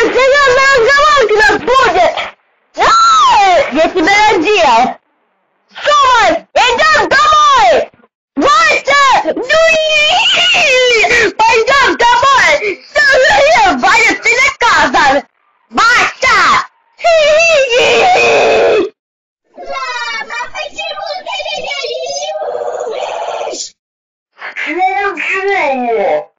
Вася, зеленая головка нас будет! А, Я тебя надел! Стой! Идем домой! Вася! Ну. Пойдем домой! Ваня, ты наказан! Вася! Мама, почему ты меня любишь?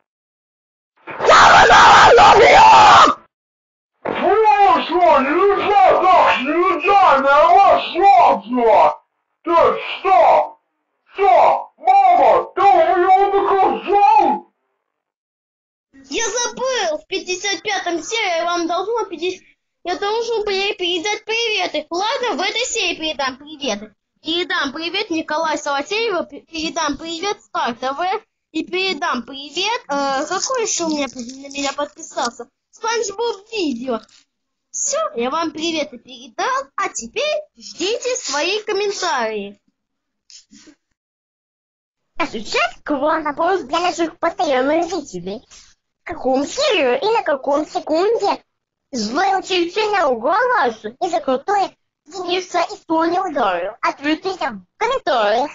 Расслабься! Ты что? Что? Мама, ты меня наказал? Я забыл! В 55-м серии вам должен передать... Я должен ей передать приветы. Ладно, в этой серии передам приветы. Передам привет Николаю Салатееву, пе- передам привет Стар ТВ и передам привет... э, какой еще у меня на меня подписался? Спанч Боб Видео. Все, я вам приветы передал, а теперь ждите свои комментарии. Осуществлять коронавирус для наших постоянных зрителей. В каком серию и на каком секунде звучительного голоса и за крутой Дениса исполнил долю. Ответьте в комментариях.